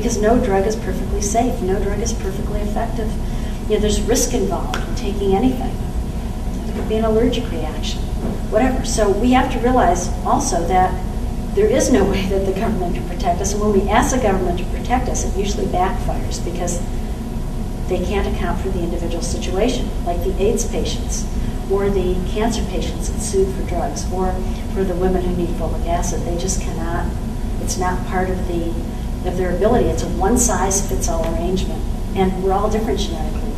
because no drug is perfectly safe, no drug is perfectly effective. You know, there's risk involved in taking anything. It could be an allergic reaction, whatever. So we have to realize also that there is no way that the government can protect us. And when we ask the government to protect us, it usually backfires because they can't account for the individual situation, like the AIDS patients or the cancer patients that sued for drugs or for the women who need folic acid. They just cannot, it's not part of the of their ability. It's a one size fits all arrangement. And we're all different genetically.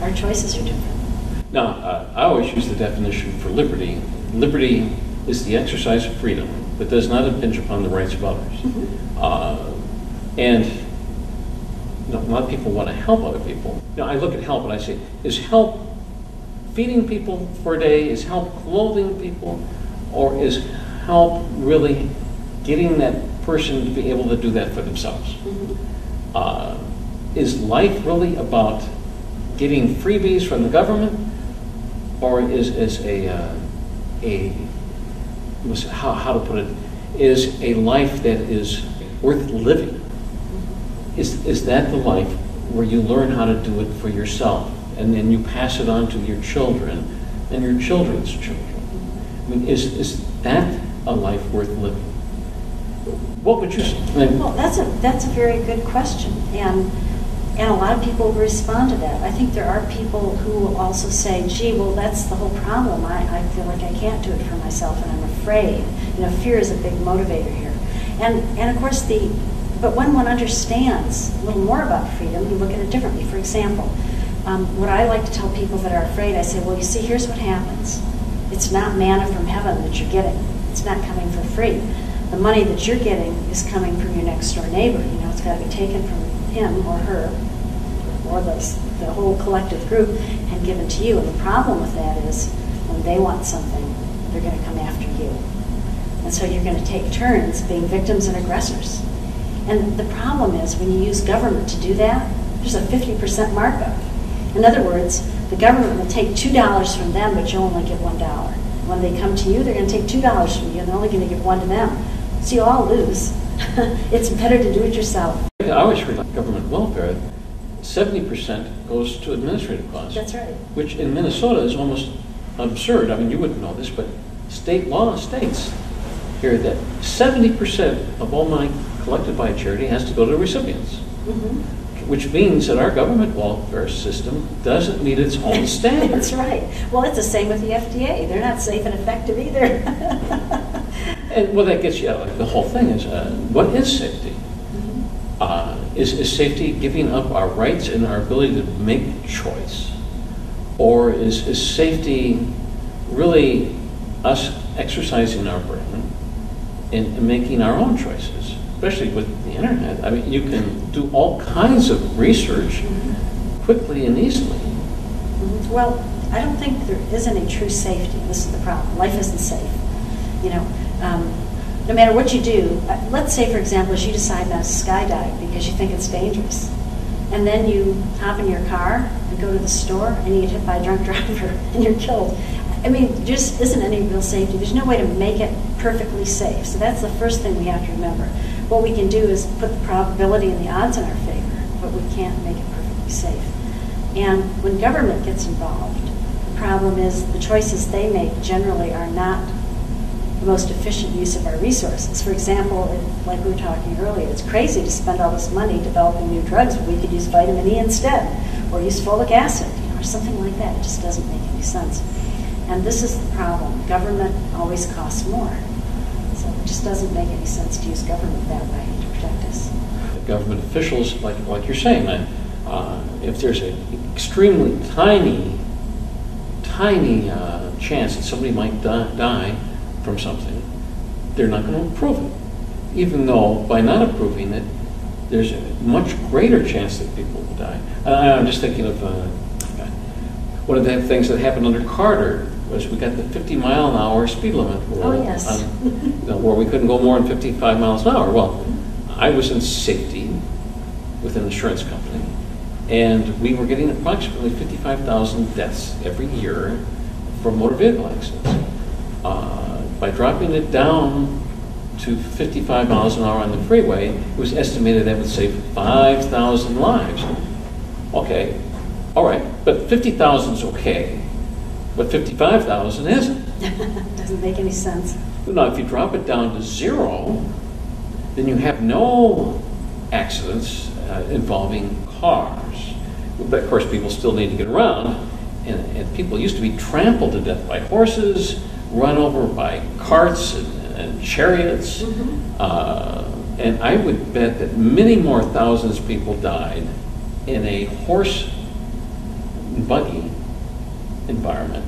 Our choices are different. Now, uh, I always use the definition for liberty. Liberty is the exercise of freedom, but does not impinge upon the rights of others. Mm-hmm. Uh, and you know, a lot of people want to help other people. You know, I look at help and I say, is help feeding people for a day? Is help clothing people? Or is help really getting that person to be able to do that for themselves? Mm-hmm. Uh, is life really about getting freebies from the government? Or is, is a, uh, a how, how to put it, is a life that is worth living? Is, is that the life where you learn how to do it for yourself and then you pass it on to your children and your children's children? I mean, is, is that a life worth living? What would you say? Well, that's a, that's a very good question. And, and a lot of people respond to that. I think there are people who will also say, gee, well, that's the whole problem. I, I feel like I can't do it for myself and I'm afraid. You know, fear is a big motivator here. And, and of course, the, but when one understands a little more about freedom, you look at it differently. For example, um, what I like to tell people that are afraid, I say, well, you see, here's what happens. It's not manna from heaven that you're getting. It's not coming for free. The money that you're getting is coming from your next door neighbor. You know, it's got to be taken from him or her or the, the whole collective group and given to you. And the problem with that is when they want something, they're going to come after you. And so you're going to take turns being victims and aggressors. And the problem is when you use government to do that, there's a 50% markup. In other words, the government will take $2 from them, but you'll only get $1. When they come to you, they're going to take $2 from you, and they're only going to give 1 to them. So you all lose. it's better to do it yourself. I always heard government welfare, 70% goes to administrative costs. That's right. Which in Minnesota is almost absurd. I mean, you wouldn't know this, but state law states here that 70% of all money collected by a charity has to go to the recipients. Mm-hmm which means that our government welfare system doesn't meet its own standards. That's right. Well, it's the same with the FDA. They're not safe and effective either. and well, that gets you out. The whole thing is, uh, what is safety? Uh, is, is safety giving up our rights and our ability to make choice? Or is, is safety really us exercising our brain and, and making our own choices? especially with the internet, I mean, you can do all kinds of research quickly and easily. Mm-hmm. Well, I don't think there is any true safety. This is the problem. Life isn't safe. You know, um, no matter what you do, uh, let's say, for example, if you decide not to skydive because you think it's dangerous, and then you hop in your car and go to the store and you get hit by a drunk driver and you're killed. I mean, there just isn't any real safety. There's no way to make it perfectly safe. So that's the first thing we have to remember. What we can do is put the probability and the odds in our favor, but we can't make it perfectly safe. And when government gets involved, the problem is the choices they make generally are not the most efficient use of our resources. For example, like we were talking earlier, it's crazy to spend all this money developing new drugs when we could use vitamin E instead, or use folic acid, you know, or something like that. It just doesn't make any sense. And this is the problem. Government always costs more. So it just doesn't make any sense to use government that way to protect us. government officials, like, like you're saying, that uh, if there's an extremely tiny, tiny uh, chance that somebody might die from something, they're not going to approve it. Even though by not approving it, there's a much greater chance that people will die. I'm just thinking of uh, one of the things that happened under Carter was we got the 50 mile an hour speed limit. Oh, yes. On, you know, where we couldn't go more than 55 miles an hour. Well, I was in safety with an insurance company, and we were getting approximately 55,000 deaths every year from motor vehicle accidents. By dropping it down to 55 miles an hour on the freeway, it was estimated that would save 5,000 lives. Okay, all right, but 50,000 is okay, but 55,000 isn't. Doesn't make any sense. Now, if you drop it down to zero, then you have no accidents uh, involving cars. But of course, people still need to get around, and, and people used to be trampled to death by horses, run over by carts and, and chariots. Uh, and I would bet that many more thousands of people died in a horse buggy environment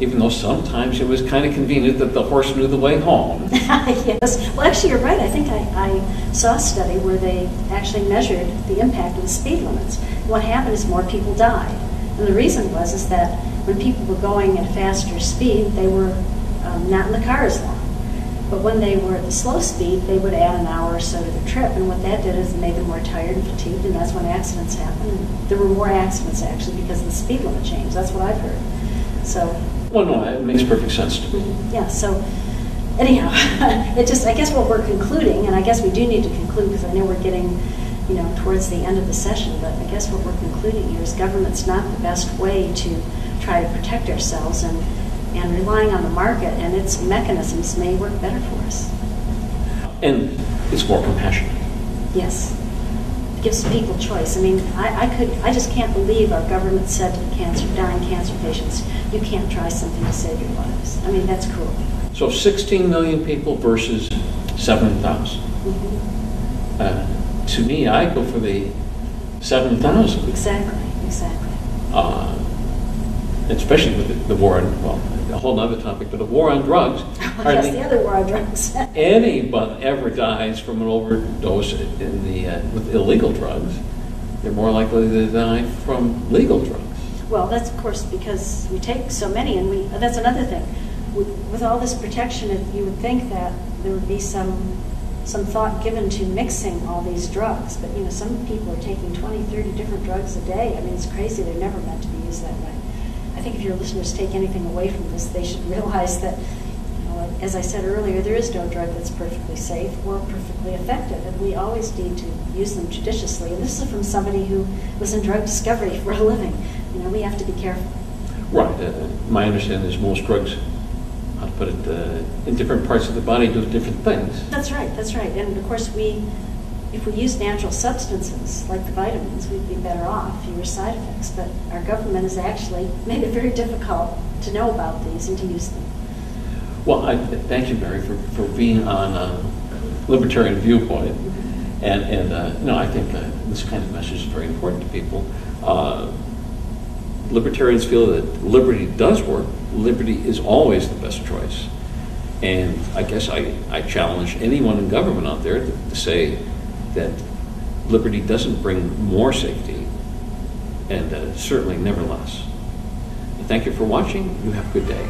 even though sometimes it was kind of convenient that the horse knew the way home. yes. Well, actually, you're right. I think I, I saw a study where they actually measured the impact of the speed limits. What happened is more people died, and the reason was is that when people were going at a faster speed, they were um, not in the car as long. But when they were at the slow speed, they would add an hour or so to the trip, and what that did is it made them more tired and fatigued, and that's when accidents happened. And there were more accidents actually because of the speed limit change. That's what I've heard. So Well, no, it makes perfect sense to me. yeah, so anyhow, it just, I guess what we're concluding, and I guess we do need to conclude because I know we're getting, you know, towards the end of the session, but I guess what we're concluding here is government's not the best way to try to protect ourselves and, and relying on the market and its mechanisms may work better for us. And it's more compassionate. Yes. It gives people choice. I mean, I, I could, I just can't believe our government said to cancer, dying cancer patients, you can't try something to save your lives. I mean, that's cruel. So 16 million people versus 7,000. Uh, To me, I go for the 7,000. Exactly, exactly. uh, especially with the, the war on, well, a whole other topic, but the war on drugs. That's Hardly the other war on drugs. anybody ever dies from an overdose in the, uh, with illegal drugs. They're more likely to die from legal drugs. Well, that's of course because we take so many, and we, that's another thing. With, with all this protection, you would think that there would be some, some thought given to mixing all these drugs. But, you know, some people are taking 20, 30 different drugs a day. I mean, it's crazy. They're never meant to be used that way. I think if your listeners take anything away from this, they should realize that, you know, as I said earlier, there is no drug that's perfectly safe or perfectly effective, and we always need to use them judiciously. And this is from somebody who was in drug discovery for a living. You know, we have to be careful. Right. Uh, my understanding is most drugs, how to put it, uh, in different parts of the body do different things. That's right, that's right. And of course, we, if we use natural substances like the vitamins, we'd be better off, fewer side effects. But our government has actually made it very difficult to know about these and to use them. Well, I thank you, Mary, for, for being on a Libertarian Viewpoint. And, and uh, no, I think uh, this kind of message is very important to people. Uh, libertarians feel that liberty does work. Liberty is always the best choice. And I guess I, I challenge anyone in government out there to, to say that liberty doesn't bring more safety, and uh, certainly never less. Thank you for watching. You have a good day.